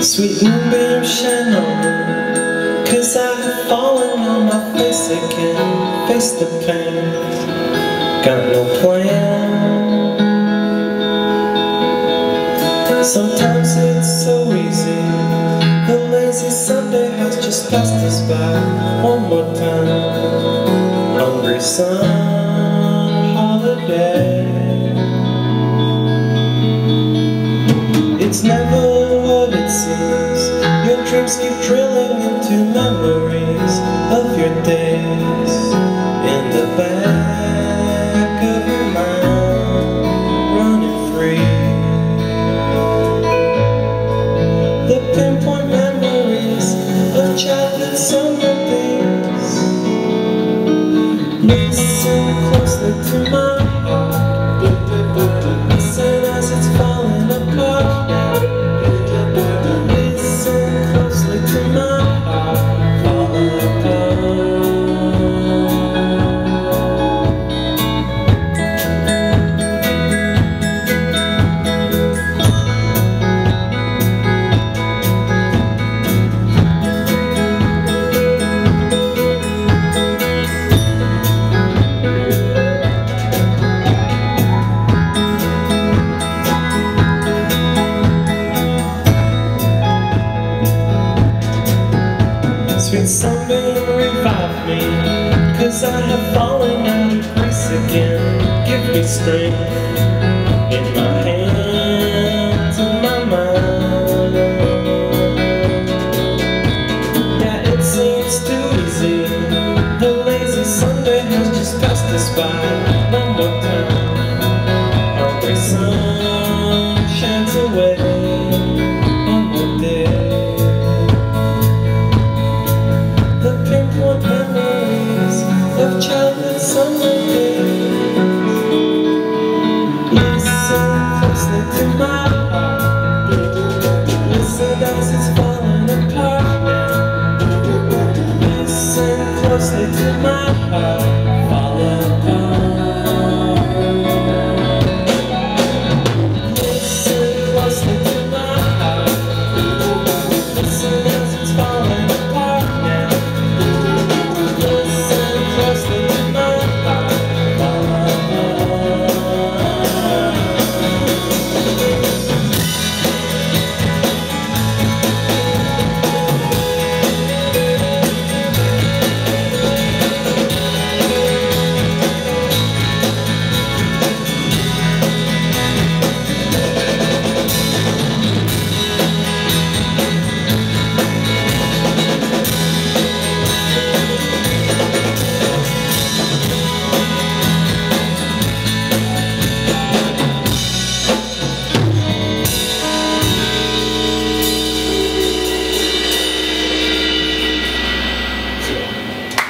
Sweet moonbeam shine on me Cause I have fallen on my face again. Face the pain. Got no plan. Sometimes it's so easy. The lazy Sunday has just passed us by. One more time. Hungry sun holiday. It's never dreams keep drilling into memories of Sweet sunbeam revive me. Cause I have fallen out of grace again. Give me strength in my hands and my mind. Yeah, it seems too easy. The lazy Sunday has just passed us by. One more time closely to my heart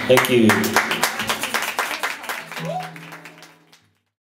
Thank you.